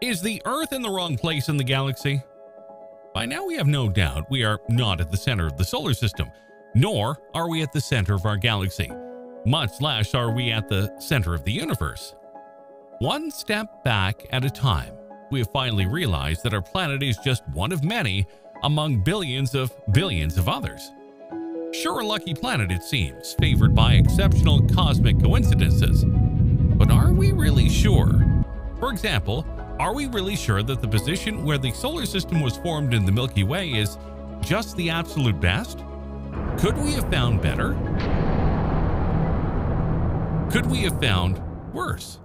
Is the Earth in the wrong place in the galaxy? By now we have no doubt we are not at the center of the solar system, nor are we at the center of our galaxy, much less are we at the center of the universe. One step back at a time, we have finally realized that our planet is just one of many among billions of billions of others. Sure, a lucky planet it seems, favored by exceptional cosmic coincidences. But are we really sure? For example, are we really sure that the position where the solar system was formed in the Milky Way is just the absolute best? Could we have found better? Could we have found worse?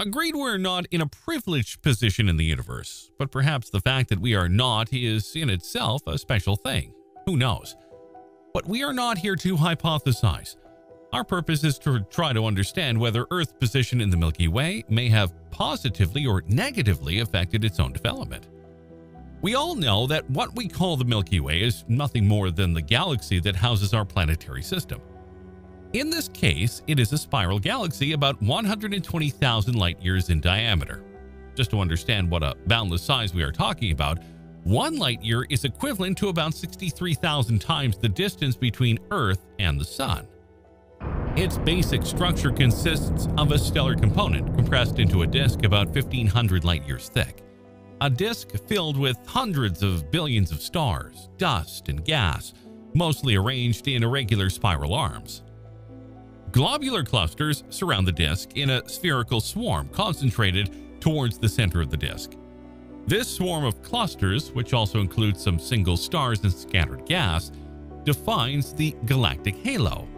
Agreed, we're not in a privileged position in the universe, but perhaps the fact that we are not is in itself a special thing. Who knows? But we are not here to hypothesize. Our purpose is to try to understand whether Earth's position in the Milky Way may have positively or negatively affected its own development. We all know that what we call the Milky Way is nothing more than the galaxy that houses our planetary system. In this case, it is a spiral galaxy about 120,000 light years in diameter. Just to understand what a boundless size we are talking about, one light year is equivalent to about 63,000 times the distance between Earth and the Sun. Its basic structure consists of a stellar component compressed into a disk about 1,500 light years thick. A disk filled with hundreds of billions of stars, dust, and gas, mostly arranged in irregular spiral arms. Globular clusters surround the disk in a spherical swarm concentrated towards the center of the disk. This swarm of clusters, which also includes some single stars and scattered gas, defines the galactic halo.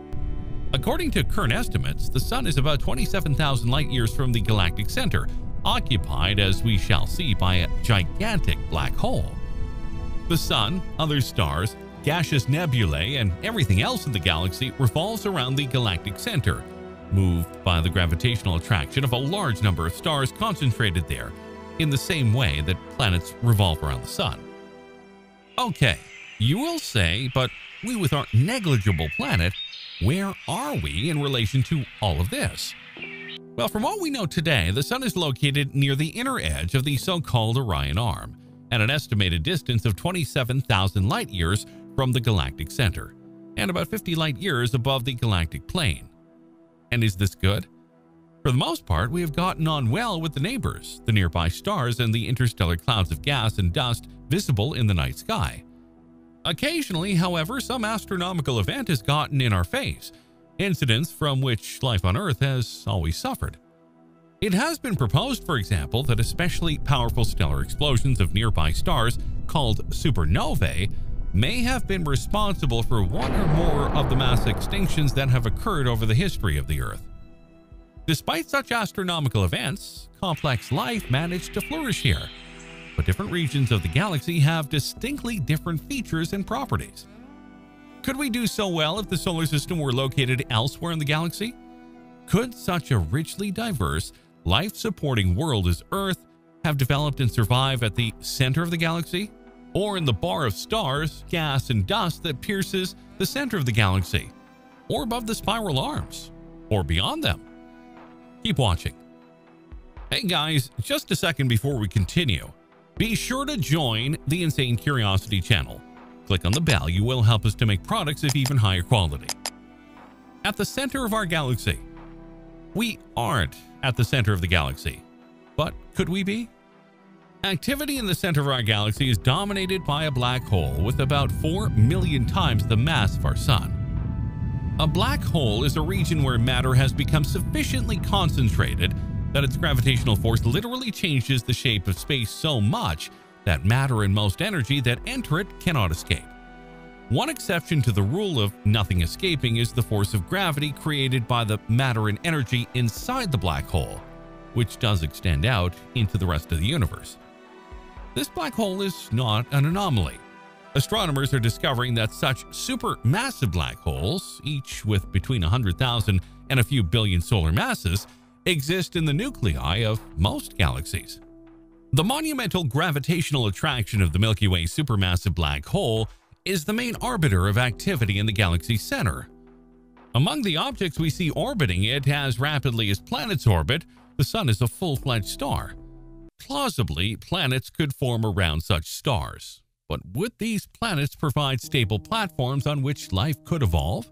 According to current estimates, the Sun is about 27,000 light-years from the galactic center, occupied, as we shall see, by a gigantic black hole. The Sun, other stars, gaseous nebulae, and everything else in the galaxy revolves around the galactic center, moved by the gravitational attraction of a large number of stars concentrated there, in the same way that planets revolve around the sun. Okay, you will say, but we with our negligible planet, where are we in relation to all of this? Well, from what we know today, the Sun is located near the inner edge of the so-called Orion Arm, at an estimated distance of 27,000 light-years from the galactic center, and about 50 light-years above the galactic plane. And is this good? For the most part, we have gotten on well with the neighbors, the nearby stars, and the interstellar clouds of gas and dust visible in the night sky. Occasionally, however, some astronomical event has gotten in our face, incidents from which life on Earth has always suffered. It has been proposed, for example, that especially powerful stellar explosions of nearby stars, called supernovae, may have been responsible for one or more of the mass extinctions that have occurred over the history of the Earth. Despite such astronomical events, complex life managed to flourish here, but different regions of the galaxy have distinctly different features and properties. Could we do so well if the solar system were located elsewhere in the galaxy? Could such a richly diverse, life-supporting world as Earth have developed and survive at the center of the galaxy? Or in the bar of stars, gas, and dust that pierces the center of the galaxy? Or above the spiral arms? Or beyond them? Keep watching. Hey guys, just a second before we continue. Be sure to join the Insane Curiosity channel. Click on the bell, you will help us to make products of even higher quality. At the center of our galaxy. We aren't at the center of the galaxy, but could we be? Activity in the center of our galaxy is dominated by a black hole with about 4 million times the mass of our Sun. A black hole is a region where matter has become sufficiently concentrated that its gravitational force literally changes the shape of space so much that matter and most energy that enter it cannot escape. One exception to the rule of nothing escaping is the force of gravity created by the matter and energy inside the black hole, which does extend out into the rest of the universe. This black hole is not an anomaly. Astronomers are discovering that such supermassive black holes, each with between 100,000 and a few billion solar masses, exist in the nuclei of most galaxies. The monumental gravitational attraction of the Milky Way supermassive black hole is the main arbiter of activity in the galaxy's center. Among the objects we see orbiting it as rapidly as planets orbit, the Sun is a full-fledged star. Plausibly, planets could form around such stars. But would these planets provide stable platforms on which life could evolve?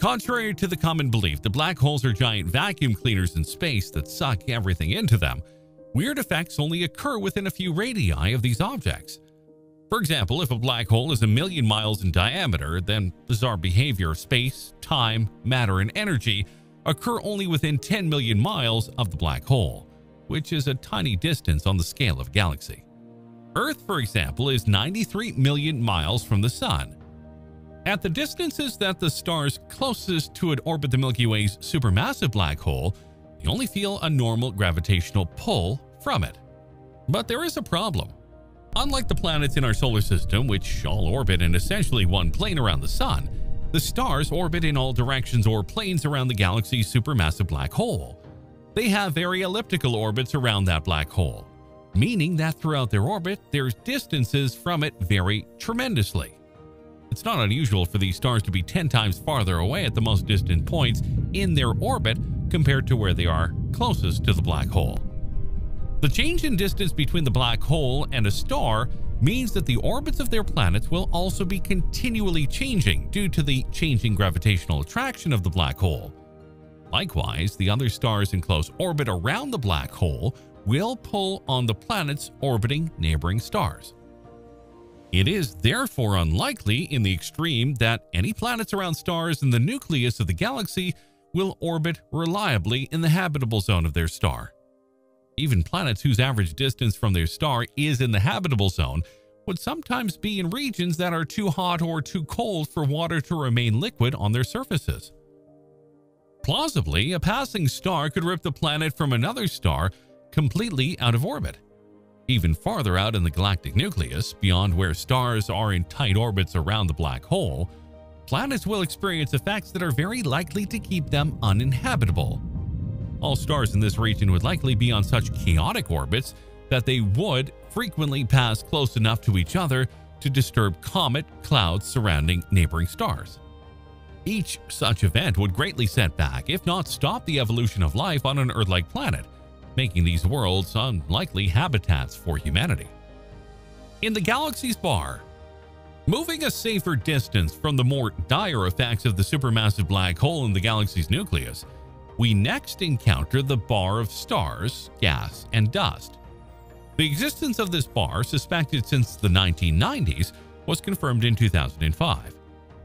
Contrary to the common belief that black holes are giant vacuum cleaners in space that suck everything into them, weird effects only occur within a few radii of these objects. For example, if a black hole is a million miles in diameter, then bizarre behavior of space, time, matter, and energy occur only within 10 million miles of the black hole, which is a tiny distance on the scale of galaxy. Earth, for example, is 93 million miles from the Sun. At the distances that the stars closest to it orbit the Milky Way's supermassive black hole, you only feel a normal gravitational pull from it. But there is a problem. Unlike the planets in our solar system, which all orbit in essentially one plane around the Sun, the stars orbit in all directions or planes around the galaxy's supermassive black hole. They have very elliptical orbits around that black hole, meaning that throughout their orbit, their distances from it vary tremendously. It's not unusual for these stars to be 10 times farther away at the most distant points in their orbit compared to where they are closest to the black hole. The change in distance between the black hole and a star means that the orbits of their planets will also be continually changing due to the changing gravitational attraction of the black hole. Likewise, the other stars in close orbit around the black hole will pull on the planets orbiting neighboring stars. It is therefore unlikely in the extreme that any planets around stars in the nucleus of the galaxy will orbit reliably in the habitable zone of their star. Even planets whose average distance from their star is in the habitable zone would sometimes be in regions that are too hot or too cold for water to remain liquid on their surfaces. Plausibly, a passing star could rip the planet from another star completely out of orbit. Even farther out in the galactic nucleus, beyond where stars are in tight orbits around the black hole, planets will experience effects that are very likely to keep them uninhabitable. All stars in this region would likely be on such chaotic orbits that they would frequently pass close enough to each other to disturb comet clouds surrounding neighboring stars. Each such event would greatly set back, if not stop the evolution of life on an Earth-like planet, making these worlds unlikely habitats for humanity. In the galaxy's bar, moving a safer distance from the more dire effects of the supermassive black hole in the galaxy's nucleus, we next encounter the bar of stars, gas, and dust. The existence of this bar, suspected since the 1990s, was confirmed in 2005.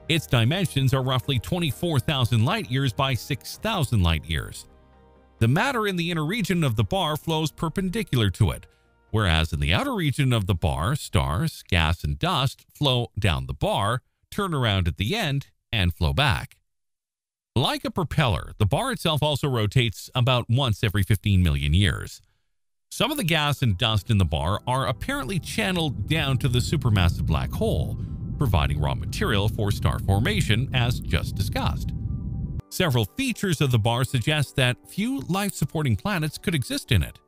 Its dimensions are roughly 24,000 light-years by 6,000 light-years. The matter in the inner region of the bar flows perpendicular to it, whereas in the outer region of the bar, stars, gas, and dust flow down the bar, turn around at the end, and flow back. Like a propeller, the bar itself also rotates about once every 15 million years. Some of the gas and dust in the bar are apparently channeled down to the supermassive black hole, providing raw material for star formation as just discussed. Several features of the bar suggest that few life-supporting planets could exist in it.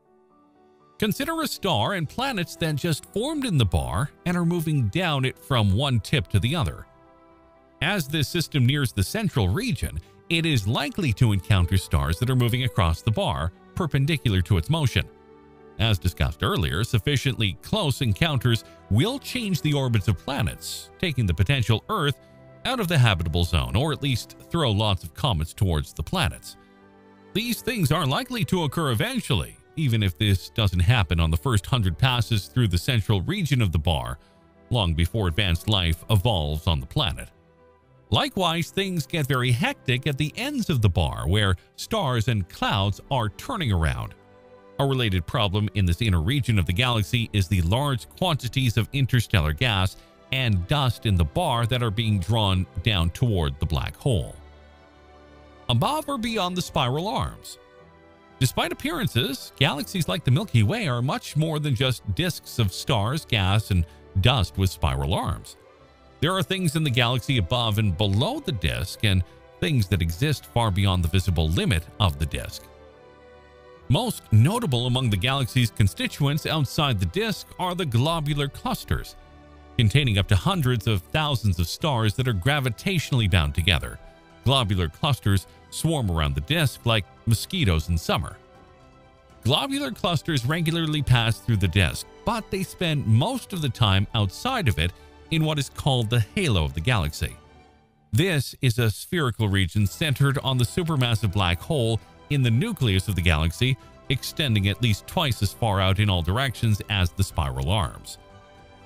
Consider a star and planets that just formed in the bar and are moving down it from one tip to the other. As this system nears the central region, it is likely to encounter stars that are moving across the bar, perpendicular to its motion. As discussed earlier, sufficiently close encounters will change the orbits of planets, taking the potential Earth out of the habitable zone, or at least throw lots of comets towards the planets. These things are likely to occur eventually, even if this doesn't happen on the first hundred passes through the central region of the bar, long before advanced life evolves on the planet. Likewise, things get very hectic at the ends of the bar where stars and clouds are turning around. A related problem in this inner region of the galaxy is the large quantities of interstellar gas and dust in the bar that are being drawn down toward the black hole. Above or beyond the spiral arms. Despite appearances, galaxies like the Milky Way are much more than just disks of stars, gas, and dust with spiral arms. There are things in the galaxy above and below the disk and things that exist far beyond the visible limit of the disk. Most notable among the galaxy's constituents outside the disk are the globular clusters, containing up to hundreds of thousands of stars that are gravitationally bound together, globular clusters swarm around the disk like mosquitoes in summer. Globular clusters regularly pass through the disk, but they spend most of the time outside of it in what is called the halo of the galaxy. This is a spherical region centered on the supermassive black hole in the nucleus of the galaxy, extending at least twice as far out in all directions as the spiral arms.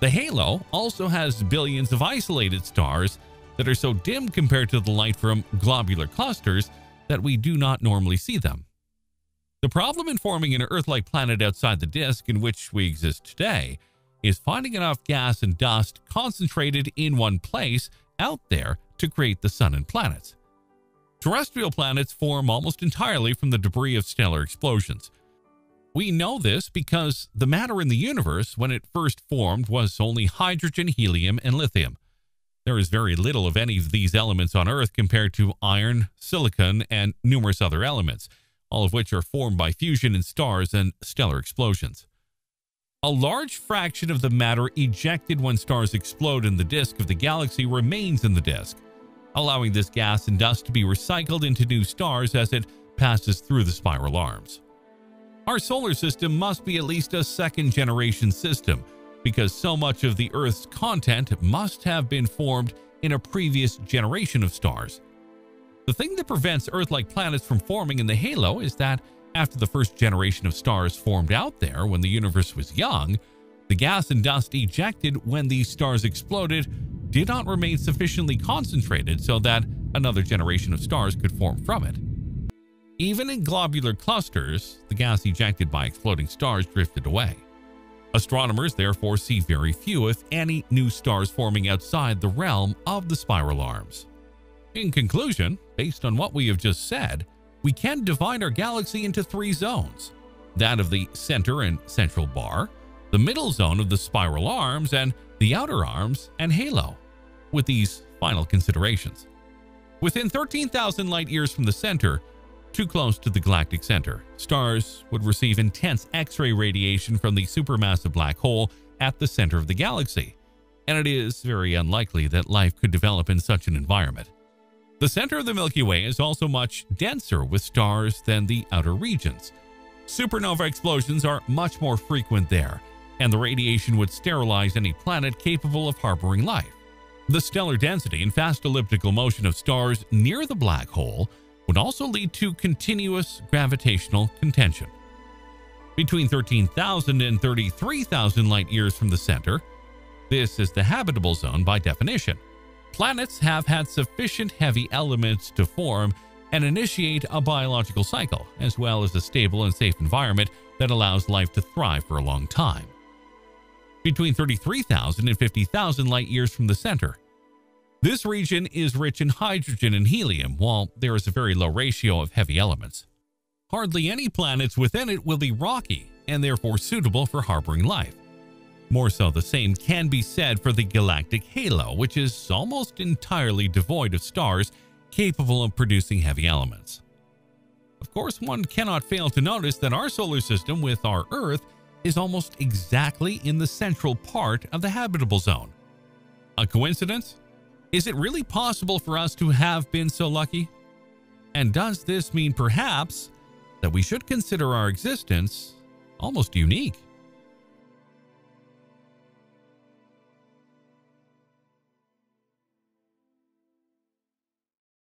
The halo also has billions of isolated stars that are so dim compared to the light from globular clusters that we do not normally see them. The problem in forming an Earth-like planet outside the disk in which we exist today is finding enough gas and dust concentrated in one place out there to create the sun and planets. Terrestrial planets form almost entirely from the debris of stellar explosions. We know this because the matter in the universe when it first formed was only hydrogen, helium, and lithium. There is very little of any of these elements on Earth compared to iron, silicon, and numerous other elements, all of which are formed by fusion in stars and stellar explosions. A large fraction of the matter ejected when stars explode in the disk of the galaxy remains in the disk allowing this gas and dust to be recycled into new stars as it passes through the spiral arms. Our solar system must be at least a second generation system because so much of the Earth's content must have been formed in a previous generation of stars. The thing that prevents Earth-like planets from forming in the halo is that after the first generation of stars formed out there when the universe was young, the gas and dust ejected when these stars exploded did not remain sufficiently concentrated so that another generation of stars could form from it. Even in globular clusters, the gas ejected by exploding stars drifted away. Astronomers therefore see very few, if any, new stars forming outside the realm of the spiral arms. In conclusion, based on what we have just said, we can divide our galaxy into three zones, that of the center and central bar, the middle zone of the spiral arms, and the outer arms and halo with these final considerations. Within 13,000 light years from the center, too close to the galactic center, stars would receive intense X-ray radiation from the supermassive black hole at the center of the galaxy, and it is very unlikely that life could develop in such an environment. The center of the Milky Way is also much denser with stars than the outer regions. Supernova explosions are much more frequent there, and the radiation would sterilize any planet capable of harboring life. The stellar density and fast elliptical motion of stars near the black hole would also lead to continuous gravitational contention. Between 13,000 and 33,000 light years from the center, this is the habitable zone by definition. Planets have had sufficient heavy elements to form and initiate a biological cycle, as well as a stable and safe environment that allows life to thrive for a long time. Between 33,000 and 50,000 light years from the center, this region is rich in hydrogen and helium, while there is a very low ratio of heavy elements. Hardly any planets within it will be rocky and therefore suitable for harboring life. More so, the same can be said for the galactic halo, which is almost entirely devoid of stars capable of producing heavy elements. Of course, one cannot fail to notice that our solar system with our Earth is almost exactly in the central part of the habitable zone. A coincidence? Is it really possible for us to have been so lucky? And does this mean perhaps that we should consider our existence almost unique?